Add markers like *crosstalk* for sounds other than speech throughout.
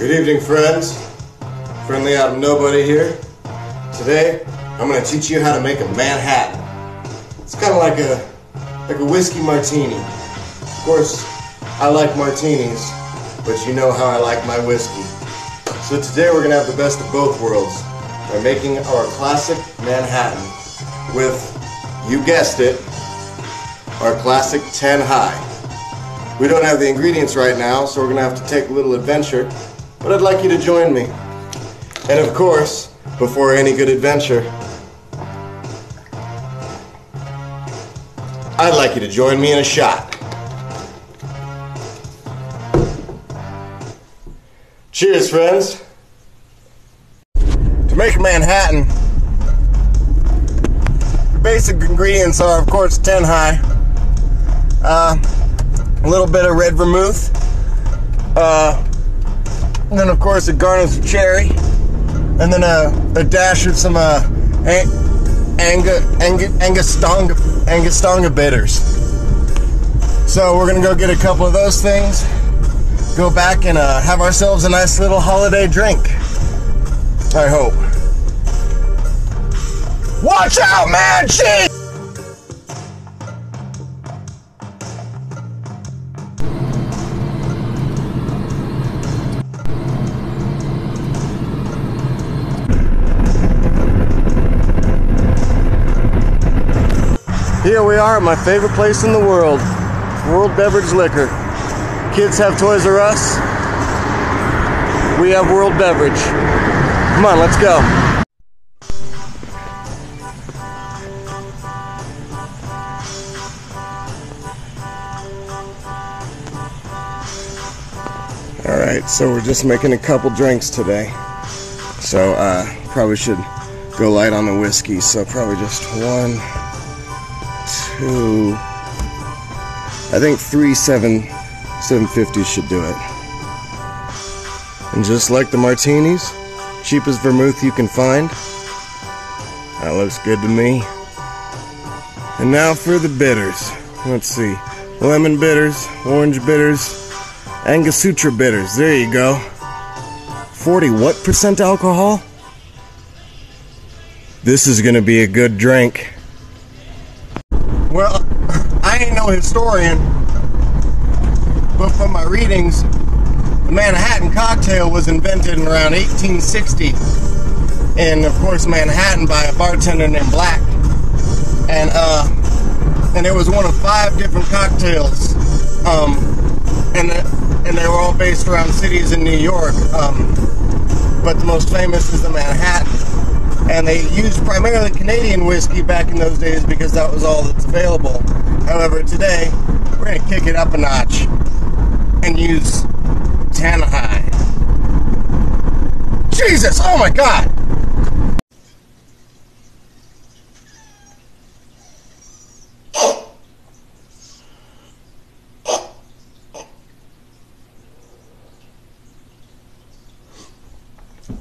Good evening, friends. Friendly Adam Nobody here. Today, I'm going to teach you how to make a Manhattan. It's kind of like a like a whiskey martini. Of course, I like martinis, but you know how I like my whiskey. So today we're going to have the best of both worlds by making our classic Manhattan with, you guessed it, our classic Ten High. We don't have the ingredients right now, so we're going to have to take a little adventure, but I'd like you to join me. And of course, before any good adventure, I'd like you to join me in a shot. Cheers, friends. To make a Manhattan, the basic ingredients are, of course, Ten High, uh, a little bit of red vermouth, uh, and then, of course, a garnish of cherry, and then a, a dash of some uh, Angostura, Angostura bitters. So we're gonna go get a couple of those things, go back and uh, have ourselves a nice little holiday drink. I hope. Watch out, man! Here we are at my favorite place in the world, World Beverage Liquor. Kids have Toys R Us. We have World Beverage. Come on, let's go. All right, so we're just making a couple drinks today. So uh, probably should go light on the whiskey. So probably just one, two. I think three seven seven fifty should do it. And just like the martinis, cheapest vermouth you can find. That looks good to me. And now for the bitters. Let's see. Lemon bitters, orange bitters, Angostura bitters. There you go. 40 what percent alcohol? This is gonna be a good drink. Well, *laughs* I ain't no historian, but from my readings, the Manhattan cocktail was invented in around 1860, and of course Manhattan by a bartender named Black, and uh, and it was one of five different cocktails, um, and and they were all based around cities in New York, um, but the most famous is the Manhattan and they used primarily Canadian whiskey back in those days because that was all that's available. However, today we're going to kick it up a notch and use Ten High. Jesus! Oh my God!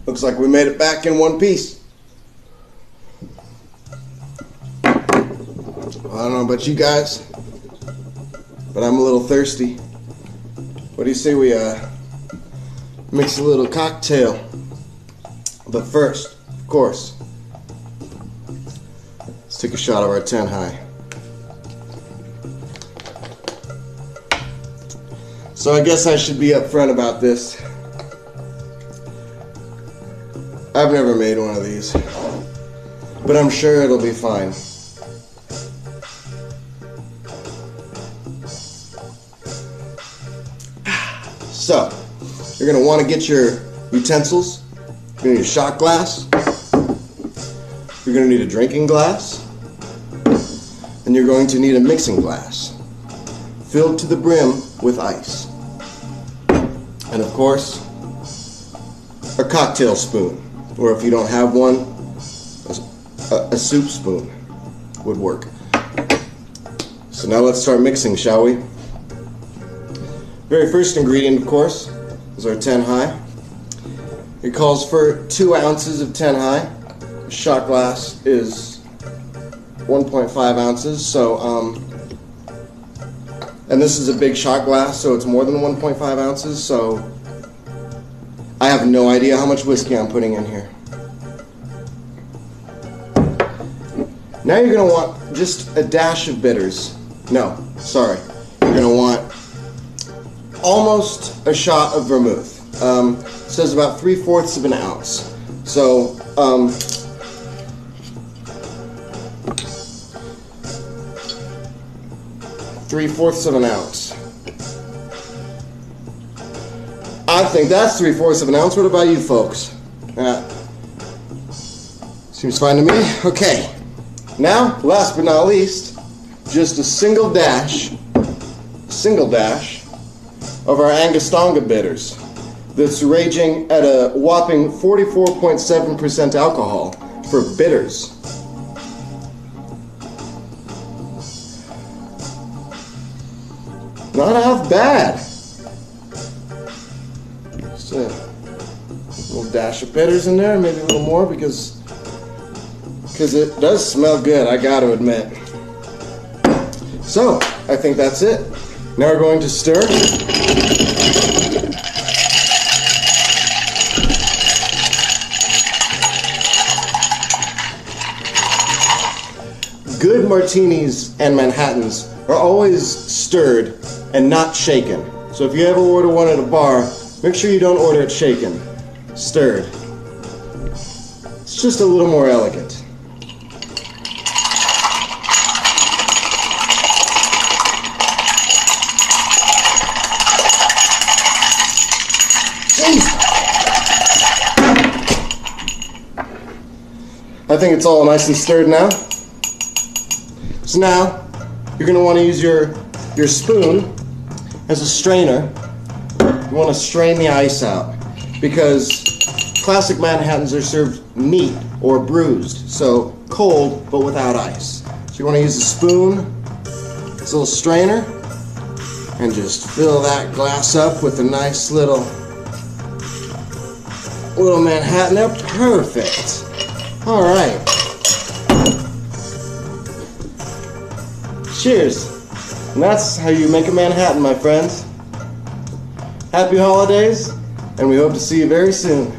Looks like we made it back in one piece. About you guys, but I'm a little thirsty. What do you say we uh, mix a little cocktail? But first, of course, let's take a shot of our Ten High. So I guess I should be upfront about this. I've never made one of these, but I'm sure it'll be fine. So, you're gonna want to get your utensils. You're gonna need a shot glass. You're gonna need a drinking glass. And you're going to need a mixing glass filled to the brim with ice. And of course, a cocktail spoon, or if you don't have one, a, a soup spoon would work. So now let's start mixing, shall we? Very first ingredient, of course, is our Ten High. It calls for two ounces of Ten High. A shot glass is 1.5 ounces, so, um, and this is a big shot glass, so it's more than 1.5 ounces, so I have no idea how much whiskey I'm putting in here. Now you're gonna want just a dash of bitters. No, sorry. You're gonna want almost a shot of vermouth. Um, says about three fourths of an ounce. So, um, three fourths of an ounce. I think that's three fourths of an ounce. What about you folks? Uh, seems fine to me. Okay. Now, last but not least, just a single dash, single dash of our Angostura bitters that's raging at a whopping 44.7% alcohol for bitters. Not half bad. Just a little dash of bitters in there, maybe a little more because because it does smell good, I gotta admit. So, I think that's it. Now we're going to stir. Good martinis and Manhattans are always stirred and not shaken. So if you ever order one at a bar, make sure you don't order it shaken. Stirred. It's just a little more elegant. I think it's all nice and stirred now. So now, you're gonna wanna use your, your spoon as a strainer. You wanna strain the ice out because classic Manhattans are served neat or bruised, so cold but without ice. So you wanna use a spoon, this little strainer, and just fill that glass up with a nice little little Manhattan there. Perfect. All right. Cheers. And that's how you make a Manhattan, my friends. Happy holidays, and we hope to see you very soon.